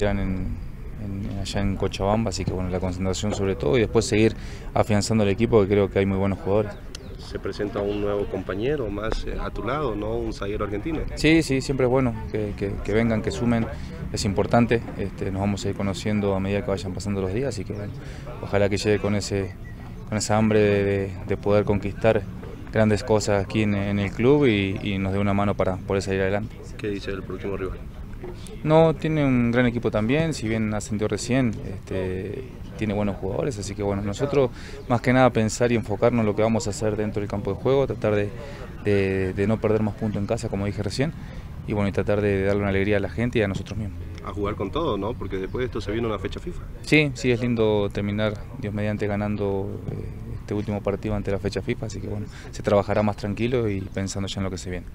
en, en, allá en Cochabamba, así que bueno, la concentración sobre todo y después seguir afianzando el equipo que creo que hay muy buenos jugadores. Se presenta un nuevo compañero más eh, a tu lado, ¿no? Un zaguero argentino. Sí, sí, siempre es bueno que, que, que vengan, que sumen, es importante, este, nos vamos a ir conociendo a medida que vayan pasando los días, así que bueno, ojalá que llegue con, ese, con esa hambre de, de poder conquistar grandes cosas aquí en, en el club y, y, nos dé una mano para poder salir adelante. ¿Qué dice el próximo rival? No, tiene un gran equipo también, si bien ascendió recién, este, tiene buenos jugadores, así que bueno, nosotros más que nada pensar y enfocarnos en lo que vamos a hacer dentro del campo de juego, tratar de, de, de no perder más puntos en casa, como dije recién, y bueno, y tratar de darle una alegría a la gente y a nosotros mismos. A jugar con todo, ¿no? Porque después de esto se viene una fecha FIFA. Sí, sí, es lindo terminar, Dios mediante, ganando eh, este último partido ante la fecha FIFA, así que bueno, se trabajará más tranquilo y pensando ya en lo que se viene.